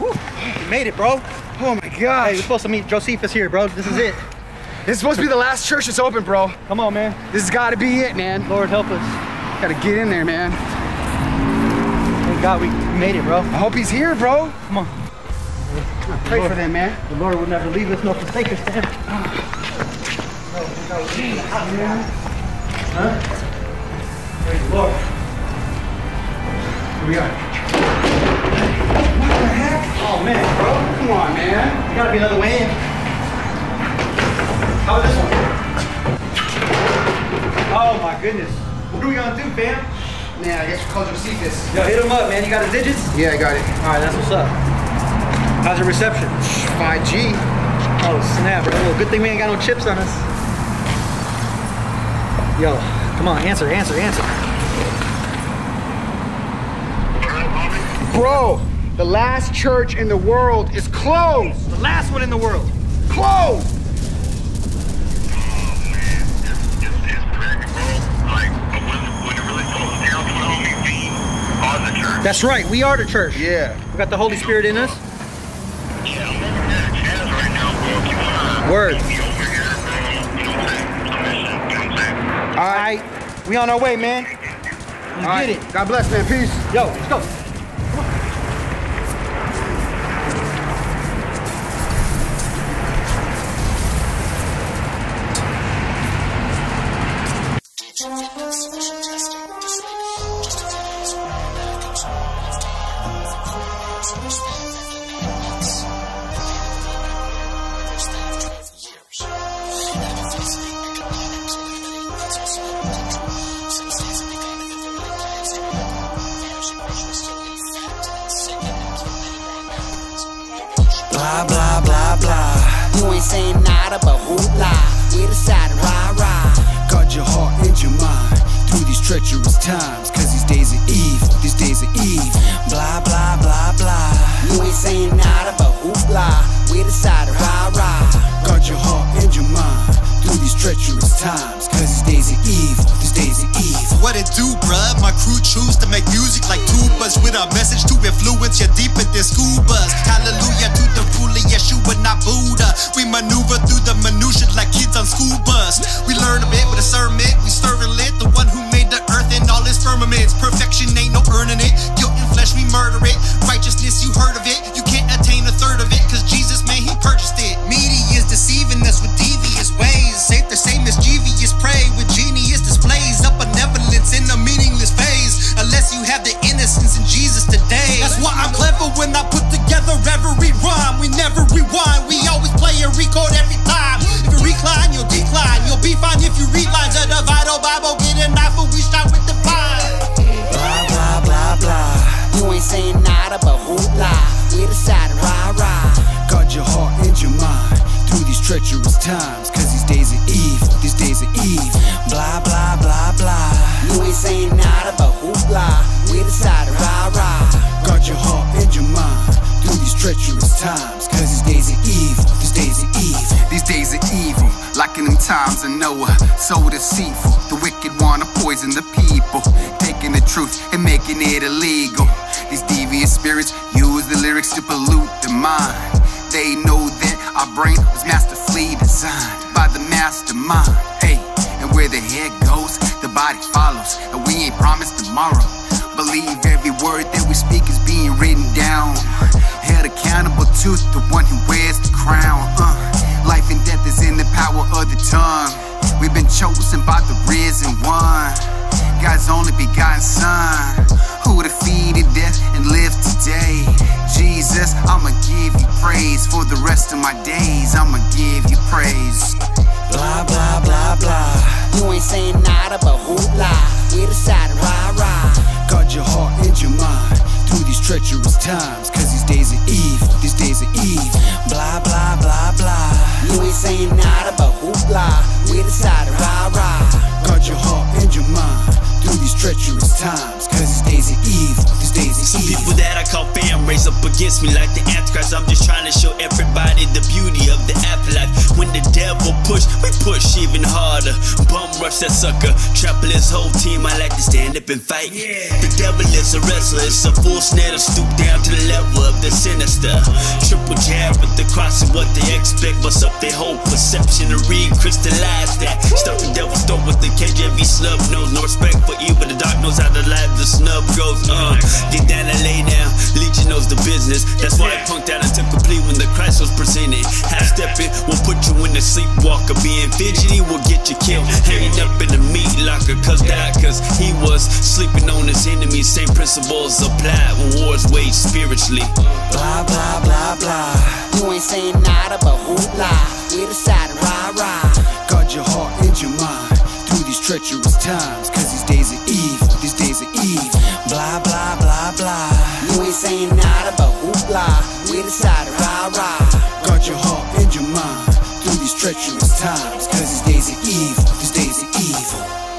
You made it, bro. Oh my Hey, gosh. we're supposed to meet Josephus here, bro. This is it. This is supposed to be the last church that's open, bro. Come on, man. This has got to be it, man. Lord, help us. Gotta get in there, man. Thank God we made it, bro. I hope he's here, bro. Come on. Pray Lord. for them, man. The Lord will never leave us nor forsake us, Sam. Huh? Praise the Lord. Here we are. Oh, man, bro. Come on, man. There gotta be another way in. How about this one? Oh, my goodness. What are we gonna do, fam? Yeah, I guess we called Josephus. Yo, hit him up, man. You got his digits? Yeah, I got it. All right, that's what's up. How's your reception? 5G. Oh, snap, bro. Well, good thing we ain't got no chips on us. Yo, come on, answer, answer, answer. Bro, the last church in the world is closed. The last one in the world. Closed. That's right, we are the church. Yeah. We got the Holy Spirit in us. Word. All right, we on our way, man. Let's All right. get it. God bless, man. Peace. Yo, let's go. Blah, blah, blah, blah. You ain't saying nada but hoopla. We decided rah, rah. Guard your heart and your mind through these treacherous times. Cause these days are evil, these days are evil. Blah, blah, blah, blah. You ain't saying nada but hoopla. We decided rah, rah. Guard your heart and your mind through these treacherous times. Cause these days are evil, evil. What it do, bruh? My crew choose to make music like tubas with a message to influence you deeper than school bus. Hallelujah to the ruler, Yeshua, not Buddha. We maneuver when I put together every rhyme. We never rewind, we always play and record every time. If you recline, you'll decline. You'll be fine if you read lines of the vital Bible. Get a knife, but we shot with the fire. Blah, blah, blah, blah. You ain't saying nada but hoopla. We decided rah, rah. Guard your heart and your mind through these treacherous times. Cause these days are evil, these days are evil. Blah, blah, blah, blah. You ain't saying nada but hoopla. We decided rah, rah. Guard your heart treacherous times. Cause these days are evil, these days are evil. These days are evil, like in them times of Noah. So deceitful, the wicked wanna poison the people, taking the truth and making it illegal. These devious spirits use the lyrics to pollute the mind. They know that our brain was masterfully designed by the mastermind. Hey, and where the head goes, the body follows, and we ain't promised tomorrow. Believe every word that we speak is being written down. Held accountable to the one who wears the crown. Uh, life and death is in the power of the tongue. We've been chosen by the risen one. God's only begotten son who defeated death and lived today. Jesus, I'ma give you praise for the rest of my days. I'ma give you praise. Blah, blah, blah, blah. You ain't saying nada but hoopla. We decided rah, rah. Guard your heart and your mind through these treacherous times. Cause these days are evil, these days are evil. Blah, blah, blah, blah. You ain't saying nada but hoopla. We decided rah, rah. Guard your heart and your mind through these treacherous times. Cause these days are evil, these days are Some evil. people that are call fam raise up against me like the antichrist. I'm just trying to show everybody the beauty of the afterlife. When the devil push, we push even harder. Bum rush that sucker, trample his whole team. I like to stand up and fight. The devil is a wrestler, it's a full snare to stoop down to the level of the sinister. Triple jab with the cross is what they expect. Bust up their whole perception and re-crystallize that. Stuff the devil's throat with the KJV snub nose. No respect for evil, the dark knows how to live the snub goes. Uh, get down and lay down. Legion knows the business. That's why I punked out and took complete when the Christ was presented. Half stepping will put you in the sleepwalker. Being fidgety will get you killed. Hanging up in the meat locker, cause that, cause he was sleeping on his enemies. Same principles apply when wars wage spiritually. Blah, blah, blah, blah. You ain't saying nada but hoopla. We decided rah, rah. Guard your heart and your mind through these treacherous times. Cause these days are evil, these days are evil. Blah, blah, blah, blah. You ain't saying nada but hoopla. We decided rah, rah. Guard your heart and your mind through these treacherous times. Cause these days are evil, these days are evil.